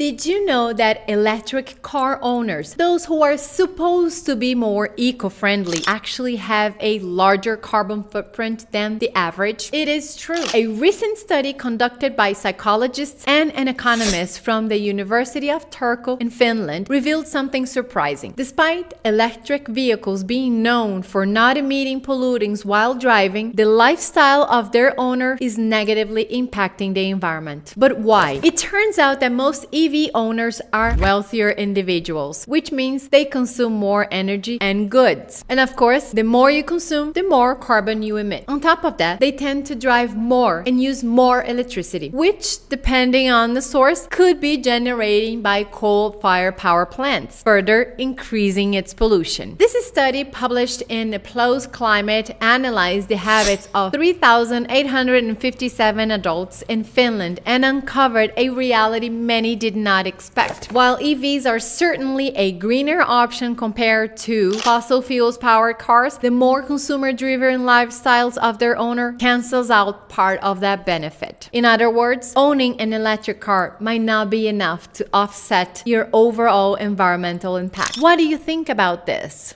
Did you know that electric car owners, those who are supposed to be more eco-friendly, actually have a larger carbon footprint than the average? It is true. A recent study conducted by psychologists and an economist from the University of Turku in Finland revealed something surprising. Despite electric vehicles being known for not emitting pollutants while driving, the lifestyle of their owner is negatively impacting the environment. But why? It turns out that most EV EV owners are wealthier individuals, which means they consume more energy and goods. And of course, the more you consume, the more carbon you emit. On top of that, they tend to drive more and use more electricity, which, depending on the source, could be generating by coal-fired power plants, further increasing its pollution. This study published in the PLOS Climate analyzed the habits of 3,857 adults in Finland and uncovered a reality many did not expect. While EVs are certainly a greener option compared to fossil fuels powered cars, the more consumer driven lifestyles of their owner cancels out part of that benefit. In other words, owning an electric car might not be enough to offset your overall environmental impact. What do you think about this?